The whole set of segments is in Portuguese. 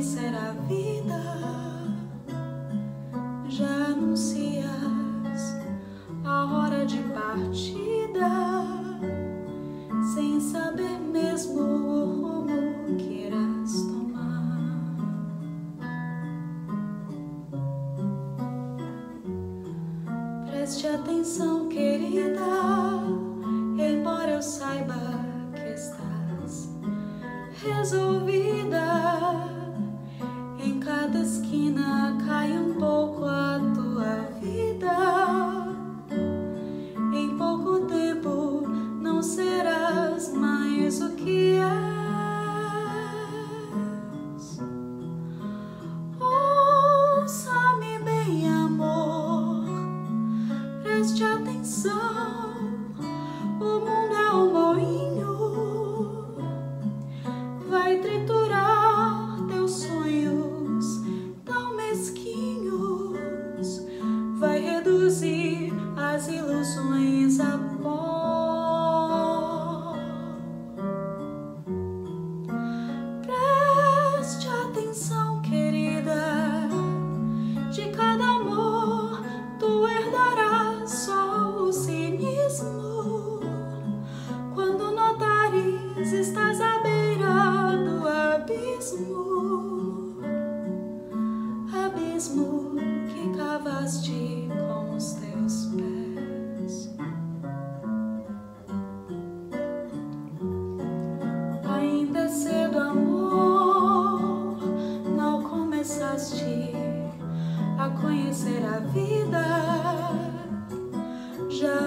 Será a vida, já anuncias a hora de partida, sem saber mesmo o rumo que irás tomar. Preste atenção, querida, embora eu saiba que estás resolvida. O mundo é um moinho. Vai triturar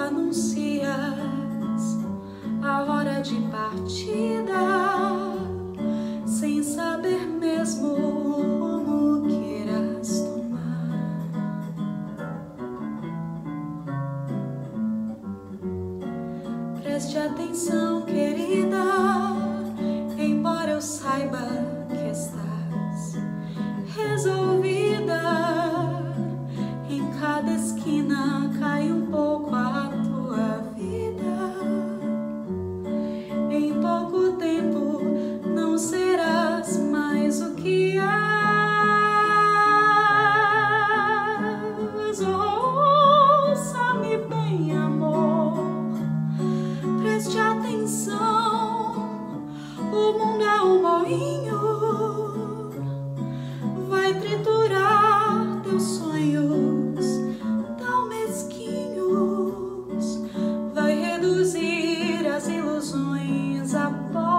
anuncias a hora de partida, sem saber mesmo o rumo que irás tomar. Preste atenção, querida, embora eu saiba em amor. Preste atenção, o mundo é um moinho, vai triturar teus sonhos tão mesquinhos, vai reduzir as ilusões a pó.